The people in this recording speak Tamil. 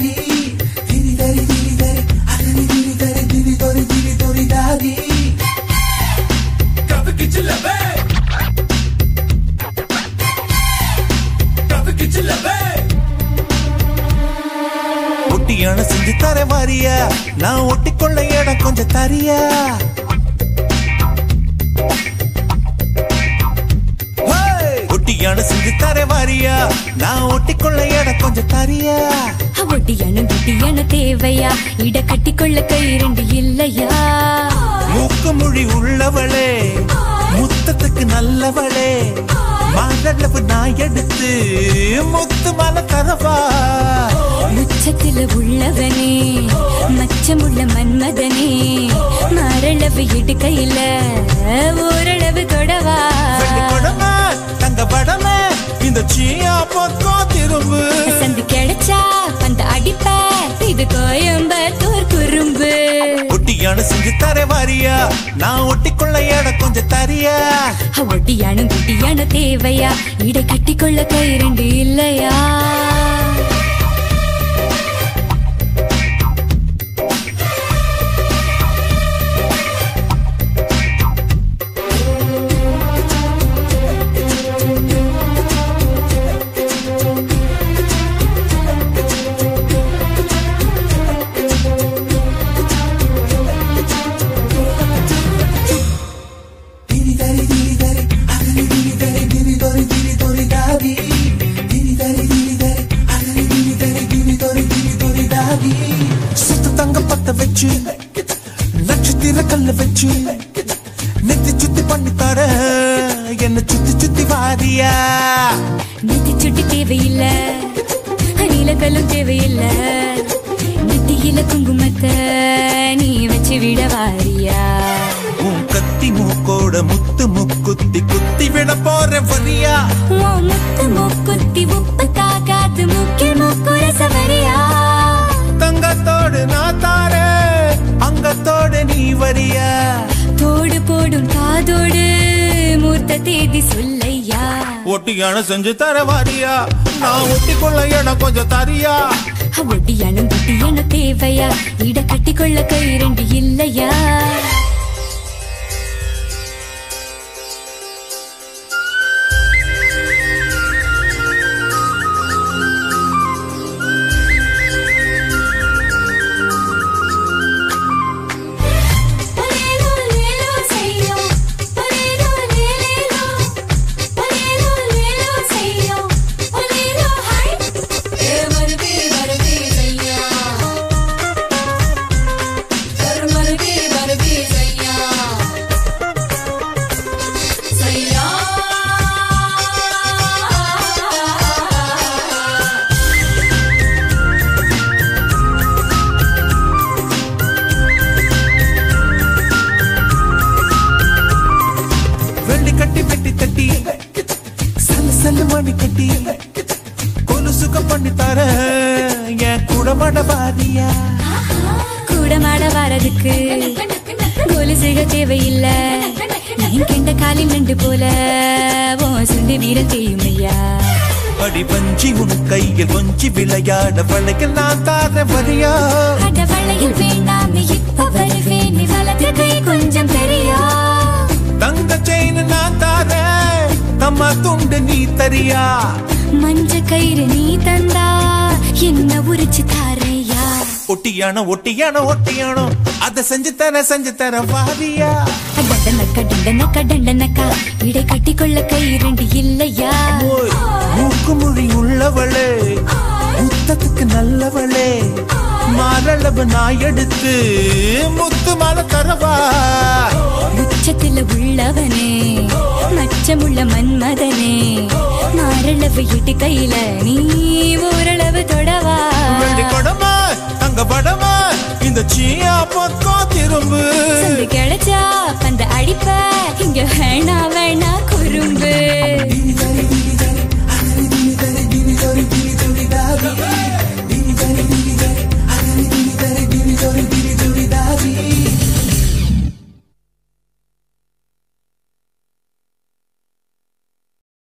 தாதி திரி தரி திரி தரி அதரி திரி தரி திரி தொரி திரி தொரி தாதி. கபக்கு சில்லவே கபக்கு சில்லவே ஒட்டியான செஞ்சு தர மாறியா நான் ஒட்டிக்கொள்ள இடம் கொஞ்சம் தரியா. மாறியா நான் ஒட்டிக்கொள்ள இடம் கொஞ்சம் தரியா? ஒட்டியான குட்டியான தேவையா? இட கட்டிக்கொள்ள கை ரெண்டு இல்லையா? மூக்கு மொழி உள்ளவளே முத்தத்துக்கு நல்லவளே மாதளவு நான் எடுத்து முத்து மலை தரவா? உச்சத்துல உள்ளவனே மச்சமுள்ள மன்மதனே மரளவு இடுக்கையில ஓரளவு தொடவா? இந்த சீயா பக்கம் திரும்பு. சந்து கிடைச்சா அந்த அடிப்ப இது கோயம்பத்தூர் குறும்பு. ஒட்டியான செஞ்சு தர வாரியா? நான் ஒட்டிக்கொள்ள இடம் கொஞ்சம் தரியா? ஒட்டியான குட்டியான தேவையா? இட கட்டிக்கொள்ள கை ரெண்டு இல்லையா? பத்த வச்சு நட்சத்திர கல்ல வச்சு நெத்தி சுத்தி பண்ணி தர என்ன சுத்தி சுத்தி வாரியா? நெத்தி சுட்டி தேவையில்ல நீலக்கல்லும் தேவையில்ல நெத்தியில குங்குமத்தை நீ வச்சு விட வாரியா? உன் கத்தி மூக்கோட முத்து முக்குத்தி குத்தி விட போற வரியா? உன் முத்து மூக்குத்தி உப்பு தாக்காத்து முக்கிய மூக்குற சவரியா? தேதி சொல்லையா? ஒட்டியான செஞ்சு தர வாரியா? நான் ஒட்டிக்கொள்ள இடம் கொஞ்சம் தரியா? ஒட்டியானும் குட்டியான தேவையா? இட கட்டிக்கொள்ள கை ரெண்டு இல்லையா? வெள்ளி கட்டி வெட்டி தட்டி. சல்லு சல்லு மணி கட்டி. கொலுசுக பண்ணி தர. என் குடமட வாரியா? கூட மாட வரதுக்கு கொலுசுக தேவையில்ல. நீ கெண்ட காலில் நண்டு போல. ஓ சுண்டு வீரம் தெரியுமையா அடி வஞ்சி உன் கையில் கொஞ்சி விளையாட. வளைக்க நான் தார வரியா? அட வளையல் வேண்டாமே இப்ப வருவேன். துண்டு நீ தரியா? மஞ்ச கயிறு நீ தந்தா என்ன உரிச்சு தாரையா? ஒட்டியானோ ஒட்டியானோ ஒட்டியானோ. அத செஞ்சு தர செஞ்சு தர வாரியா? டண்டனக்கா டண்டனக்கா டண்டனக்கா இடை கட்டிக்கொள்ள கை ரெண்டு இல்லையா மூக்கு மொழி உள்ளவளே. முத்தத்துக்கு நல்லவளே. மாரளவு நான் எடுத்து முத்து மலை தரவா? உச்சத்துல உள்ளவனே. மச்சமுள்ள மன்மதனே மாரளவு இட்டு கையில நீ ஓரளவு தொடவா. கொடமா தங்க படமா இந்த சீயா பக்கம் திரும்பு. கிடைச்சா அந்த அடிப்ப இங்க வேணா வேணா குறும்பு